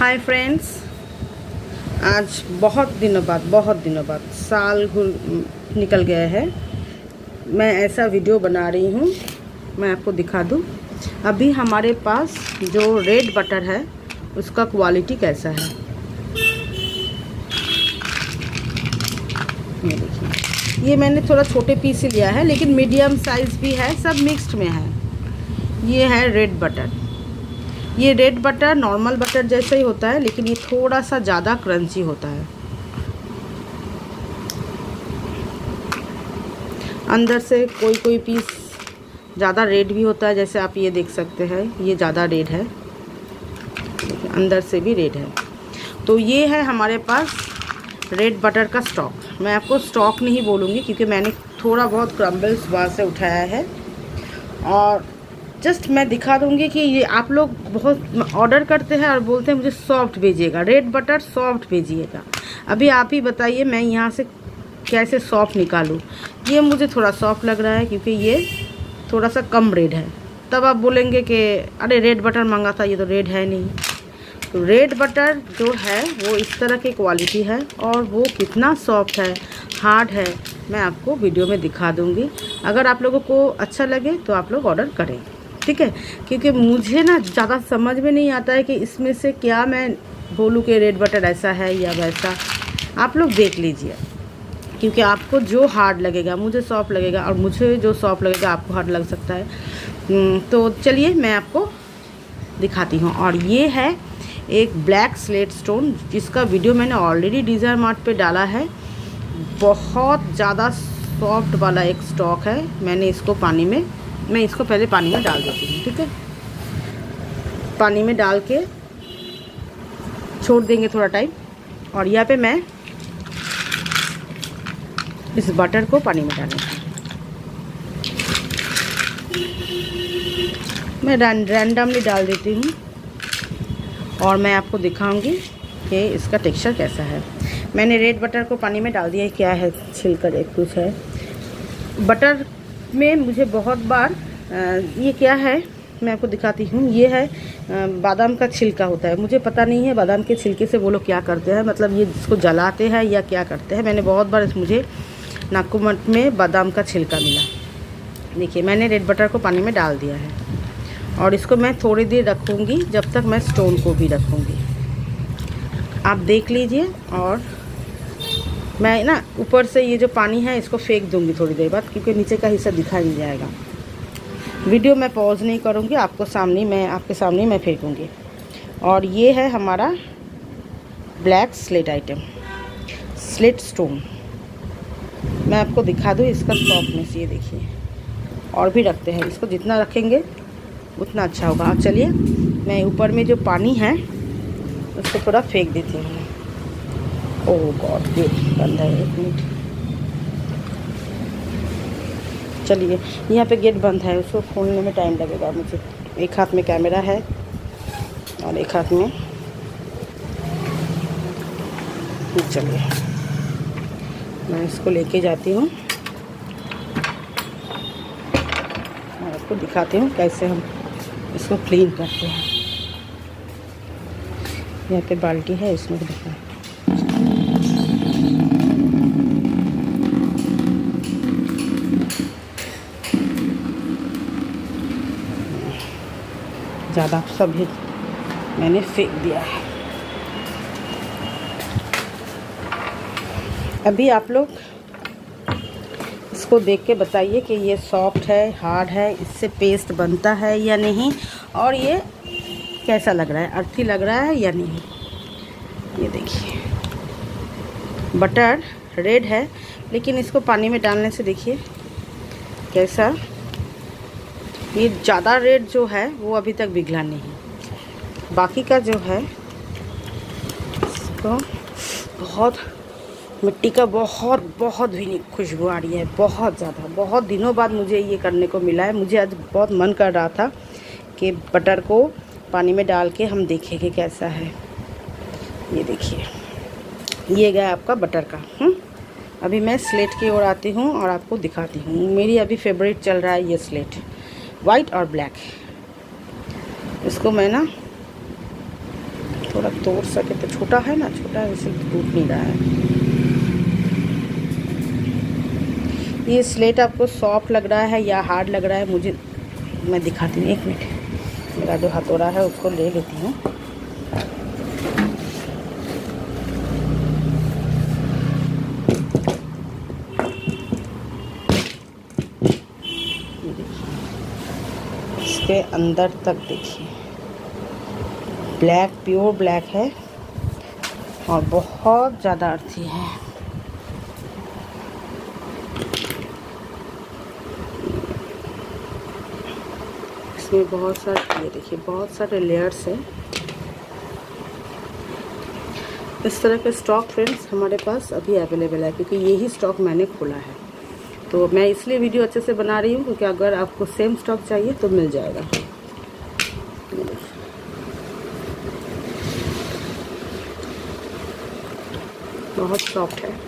Hi friends आज बहुत दिनों बाद, बहुत दिनों बाद, साल निकल गया है। मैं ऐसा वीडियो बना रही हूँ। मैं आपको दिखा दूँ। अभी हमारे पास जो रेड बटर है, उसका क्वालिटी कैसा है? ये मैंने थोड़ा छोटे पीस ही लिया है, लेकिन मीडियम साइज़ भी है, सब मिक्स्ड में है। ये है रेड बटर ये रेड बटर नॉर्मल बटर जैसा ही होता है, लेकिन ये थोड़ा सा ज़्यादा क्रंची होता है। अंदर से कोई कोई पीस ज़्यादा रेड भी होता है, जैसे आप ये देख सकते हैं, ये ज़्यादा रेड है। अंदर से भी रेड है। तो ये है हमारे पास रेड बटर का स्टॉक मैं आपको स्टॉक नहीं बोलूँगी, क्योंकि मैंने थोड़ा बहुत क्रम्बल्स वहाँ से उठाया है। और जस्ट मैं दिखा दूँगी कि ये आप लोग बहुत ऑर्डर करते हैं और बोलते हैं मुझे सॉफ्ट भेजिएगा। रेड बटर सॉफ्ट भेजिएगा। अभी आप ही बताइए मैं यहाँ से कैसे सॉफ्ट निकालूँ। ये मुझे थोड़ा सॉफ्ट लग रहा है क्योंकि ये थोड़ा सा कम रेड है। तब आप बोलेंगे कि, अरे रेड बटर मंगा था, ये तो रेड है नहीं। तो रेड बटर जो है, वो इस तरह की क्वालिटी है और वो कितना सॉफ्ट है हार्ड है, मैं आपको वीडियो में दिखा दूँगी। अगर आप लोगों को अच्छा लगे तो आप लोग ऑर्डर करें। ठीक है? क्योंकि मुझे ना ज़्यादा समझ में नहीं आता है कि इसमें से क्या मैं बोलूँ कि रेड बटर ऐसा है या वैसा। आप लोग देख लीजिए। क्योंकि आपको जो हार्ड लगेगा मुझे सॉफ्ट लगेगा और मुझे जो सॉफ्ट लगेगा आपको हार्ड लग सकता है। हम्म, तो चलिए मैं आपको दिखाती हूँ। और ये है एक ब्लैक स्लेट स्टोन जिसका वीडियो मैंने ऑलरेडी डिज़ायर मार्ट पे डाला है। बहुत ज़्यादा सॉफ्ट वाला एक स्टॉक है। मैंने इसको पानी में मैं इसको पहले पानी में डाल देती हूँ, ठीक है? पानी में डाल के छोड़ देंगे थोड़ा टाइम। और यहाँ पे मैं इस बटर को पानी में डालूँगी मैं रैंडमली डाल देती हूँ। और मैं आपको दिखाऊँगी कि इसका टेक्सचर कैसा है। मैंने रेड बटर को पानी में डाल दिया क्या है छिलकर एक कुछ है। बटर में मुझे बहुत बार ये क्या है? मैं आपको दिखाती हूँ। ये है बादाम का छिलका होता है। मुझे पता नहीं है बादाम के छिलके से वो लोग क्या करते हैं। मतलब ये इसको जलाते हैं या क्या करते हैं? मैंने बहुत बार मुझे नाकुमट में बादाम का छिलका मिला। देखिए, मैंने रेड बटर को पानी में डाल दिया है। और इसको मैं थोड़ी देर रखूँगी, जब तक मैं स्टोन को भी रखूँगी। आप देख लीजिए और मैं ना ऊपर से ये जो पानी है, इसको फेंक दूँगी थोड़ी देर बाद, क्योंकि नीचे का हिस्सा दिखाई नहीं जाएगा। वीडियो मैं पॉज नहीं करूँगी, आपको सामने मैं, आपके सामने मैं फेंकूँगी और ये है हमारा black slate item slate stone मैं आपको दिखा दूँ इसका सॉफ्टनेस ये देखिए। और भी रखते हैं, इसको जितना रखेंगे, उतना अच्छा होगा। चलिए, मैं ऊपर में जो पानी है, उसको थोड़ा फेंक देती हूँ। ओह गॉड गेट बंद है, एक मिनट। चलिए। यहाँ पे गेट बंद है, उसको खोलने में टाइम लगेगा मुझे। एक हाथ में कैमरा है और एक हाथ में चलिए। मैं इसको लेके जाती हूँ। और आपको दिखाती हूँ कैसे हम इसको क्लीन करते हैं। यहाँ पे बाल्टी है, इसमें दिखा ज़्यादा सभी मैंने फेंक दिया है। अभी आप लोग इसको देख के बताइए कि ये सॉफ्ट है हार्ड है, इससे पेस्ट बनता है या नहीं, और ये कैसा लग रहा है? अर्थी लग रहा है या नहीं? ये देखिए। बटर रेड है, लेकिन इसको पानी में डालने से देखिए कैसा ये ज़्यादा रेट जो है, वो अभी तक बिगला नहीं बाकी का जो है, इसको बहुत, मिट्टी का बहुत बहुत भी खुशबू आ रही है, बहुत ज़्यादा। बहुत दिनों बाद मुझे ये करने को मिला है। मुझे आज बहुत मन कर रहा था कि बटर को पानी में डाल के हम देखेंगे कैसा है। ये देखिए, ये गया आपका बटर का हुँ? अभी मैं स्लेट की ओर आती हूँ और आपको दिखाती हूँ। मेरी अभी फेवरेट चल रहा है ये स्लेट। वाइट और ब्लैक है इसको मैं ना थोड़ा तोड़ सके तो छोटा है ना, छोटा है इसे टूट नहीं रहा है। ये स्लेट आपको सॉफ्ट लग रहा है या हार्ड लग रहा है, मुझे, मैं दिखाती हूँ, एक मिनट। मेरा जो हथौड़ा है, उसको ले लेती हूँ। इसके अंदर तक देखिए। ब्लैक प्योर ब्लैक है और बहुत ज़्यादा अर्थी है। इसमें बहुत सारे, ये देखिए, बहुत सारे लेयर्स हैं। इस तरह के स्टॉक फ्रेंड्स हमारे पास अभी अवेलेबल है, क्योंकि यही स्टॉक मैंने खोला है। तो मैं इसलिए वीडियो अच्छे से बना रही हूँ क्योंकि अगर आपको सेम स्टॉक चाहिए तो मिल जाएगा। बहुत सॉफ्ट है।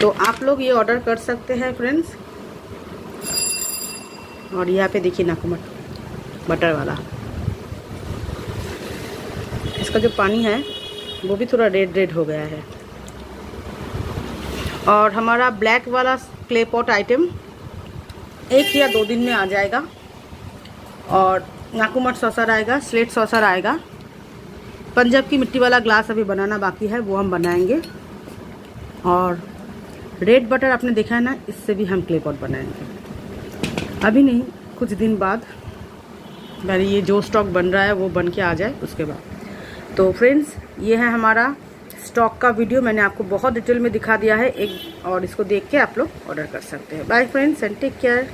तो आप लोग ये ऑर्डर कर सकते हैं फ्रेंड्स और यहाँ पे देखिए नाकुमट बटर वाला। इसका जो पानी है, वो भी थोड़ा रेड रेड हो गया है। और हमारा ब्लैक वाला क्ले पॉट आइटम एक या दो दिन में आ जाएगा। और नाकुमट सॉसर आएगा स्लेट सॉसर आएगा। पंजाब की मिट्टी वाला ग्लास अभी बनाना बाकी है, वो हम बनाएँगे। और रेड बटर आपने देखा है ना, इससे भी हम क्ले पॉट बनाएँगे। अभी नहीं, कुछ दिन बाद पहले ये जो स्टॉक बन रहा है, वो बन के आ जाए उसके बाद। तो फ्रेंड्स ये है हमारा स्टॉक का वीडियो मैंने आपको बहुत डिटेल में दिखा दिया है। एक और इसको देख के आप लोग ऑर्डर कर सकते हैं। Bye friends and take care